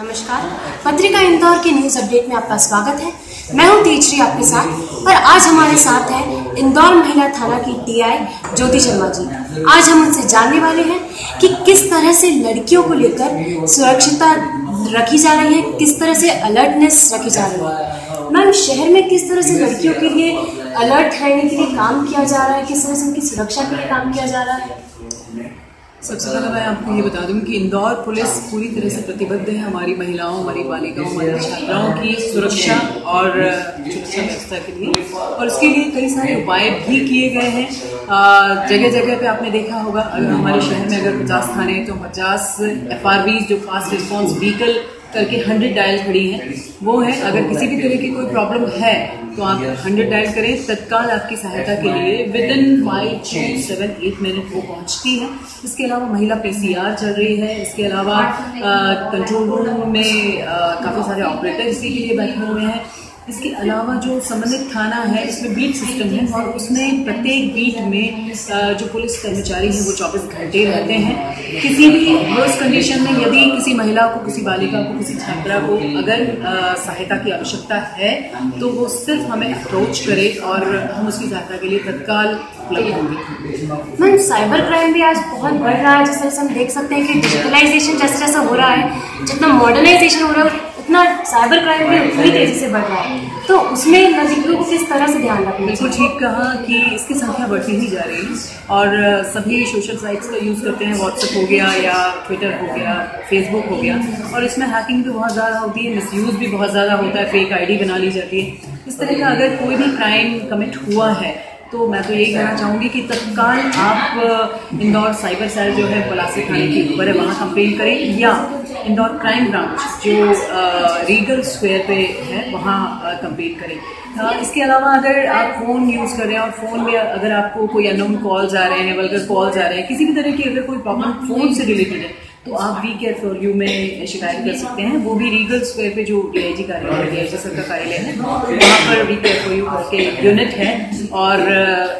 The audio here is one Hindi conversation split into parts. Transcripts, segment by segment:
नमस्कार। पत्रिका इंदौर के न्यूज़ अपडेट में आपका स्वागत है। मैं हूँ तेजरी आपके साथ, और आज हमारे साथ है इंदौर महिला थाना की टीआई ज्योति शर्मा जी। आज हम उनसे जानने वाले हैं कि किस तरह से लड़कियों को लेकर सुरक्षिता रखी जा रही है, किस तरह से अलर्टनेस रखी जा रही है। मैम, शहर में किस तरह से लड़कियों के लिए अलर्ट रहने के लिए काम किया जा रहा है, किस तरह से उनकी सुरक्षा के लिए काम किया जा रहा है? सबसे पहले मैं आपको ये बता दूँ कि इंदौर पुलिस पूरी तरह से प्रतिबद्ध है हमारी महिलाओं, हमारी बालिकाओं, हमारी छात्राओं की सुरक्षा और सुरक्षा व्यवस्था के लिए। और इसके लिए कई सारे उपाय भी किए गए हैं। जगह जगह पे आपने देखा होगा हमारे शहर में अगर पचास थाने हैं तो पचास एफ़ जो फास्ट रिस्पॉन्स व्हीकल करके हंड्रेड डायल खड़ी है। वो है, अगर किसी भी तरह की कोई प्रॉब्लम है तो आप हंड्रेड डायल करें। तत्काल आपकी सहायता के लिए within five to seven eight minute वो पहुँचती है। इसके अलावा महिला पीसीआर चल रही है। इसके अलावा कंट्रोल रूम में काफ़ी सारे ऑपरेटर इसी के लिए बैठे हुए हैं। इसके अलावा जो संबंधित थाना है, इसमें बीट सिस्टम है और उसमें प्रत्येक बीट में जो पुलिस कर्मचारी हैं, वो 24 घंटे रहते हैं। किसी भी वर्स कंडीशन में यदि किसी महिला को, किसी बालिका को, किसी छात्रा को अगर सहायता की आवश्यकता है तो वो सिर्फ़ हमें अप्रोच करे और हम उसकी सहायता के लिए तत्काल उपलब्ध होंगे। मैम साइबर क्राइम भी आज बहुत बढ़ रहा है। जिस तरह से हम देख सकते हैं कि डिजिटलाइजेशन जैसे जैसा हो रहा है, जितना मॉडर्नाइजेशन हो रहा है उतना साइबर क्राइम भी उतनी तेज़ी से बढ़ रहा है। तो उसमें नजदीकियों को किस तरह से ध्यान रखना बिल्कुल ठीक कहा कि इसकी संख्या बढ़ती ही जा रही है और सभी सोशल साइट्स का यूज़ करते हैं। व्हाट्सएप हो गया या ट्विटर हो गया फेसबुक हो गया। और इसमें हैकिंग भी बहुत ज़्यादा होती है मिसयूज़ भी बहुत ज़्यादा होता है फेक आईडी बना ली जाती है। इस तरह का अगर कोई भी क्राइम कमिट हुआ है तो मैं तो यही कहना चाहूँगी कि तत्काल आप इंदौर साइबर सेल जो है पलासी थाने के ऊपर है वहाँ कंप्लेन करें या इंदौर क्राइम ब्रांच जो रीगल स्क्वायर पे है वहाँ कंप्लीट करें। इसके अलावा अगर आप फ़ोन यूज़ कर रहे हैं और फ़ोन में अगर आपको कोई अनोन कॉल्स आ रहे हैं वल्गर कॉल्स आ रहे हैं किसी भी तरह की अगर कोई प्रॉब्लम फ़ोन से रिलेटेड है तो आप वी केयर फॉर यू में शिकायत कर सकते हैं। वो भी रीगल स्क्वायर पे जो डी आई जी कार्यालय डीआईजी सर का कार्यालय है, वहाँ पर वी केयर फॉर यू करके यूनिट है और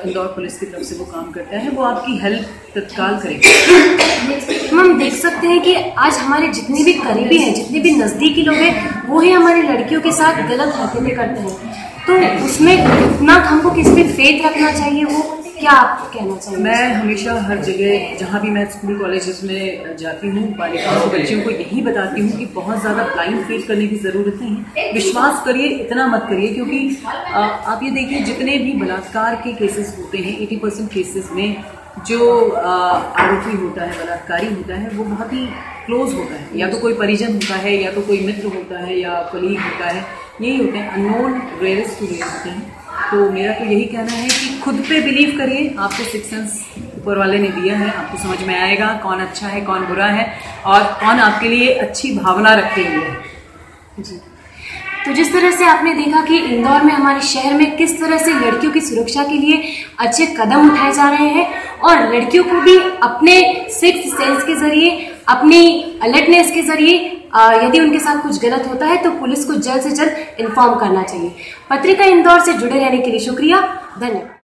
इंदौर पुलिस की तरफ़ से वो काम करता है। वो आपकी हेल्प तत्काल करेगा। हम देख सकते हैं कि आज हमारे जितने भी करीबी हैं, जितने भी नज़दीकी लोग हैं, वो ही हमारी लड़कियों के साथ गलत हरकतें करते हैं। तो उसमें इतना हमको किस पे फेथ रखना चाहिए, वो क्या आप कहना चाहिए? मैं हमेशा हर जगह, जहाँ भी मैं स्कूल कॉलेजेस में जाती हूँ, बालिकाओं को बच्चियों को यही बताती हूँ कि बहुत ज़्यादा ब्लाइंड फेस करने की ज़रूरत नहीं। है विश्वास करिए, इतना मत करिए, क्योंकि आप ये देखिए, जितने भी बलात्कार के केसेस होते हैं एटी परसेंट केसेस में जो आरोपी होता है, बलात्कारी होता है, वो बहुत ही क्लोज होता है। या तो कोई परिजन होता है, या तो कोई मित्र होता है, या कलीग होता है, यही होते हैं। अननोन रेयरेस्ट रेयर होते हैं। तो मेरा तो यही कहना है कि खुद पे बिलीव करिए। आपको सिक्स सेंस ऊपर वाले ने दिया है, आपको समझ में आएगा कौन अच्छा है, कौन बुरा है और कौन आपके लिए अच्छी भावना रखते हुए है। जी। तो जिस तरह से आपने देखा कि इंदौर में, हमारे शहर में किस तरह से लड़कियों की सुरक्षा के लिए अच्छे कदम उठाए जा रहे हैं और लड़कियों को भी अपने सिक्स सेंस के ज़रिए, अपनी अलर्टनेस के ज़रिए यदि उनके साथ कुछ गलत होता है तो पुलिस को जल्द से जल्द इन्फॉर्म करना चाहिए। पत्रिका इंदौर से जुड़े रहने के लिए शुक्रिया। धन्यवाद।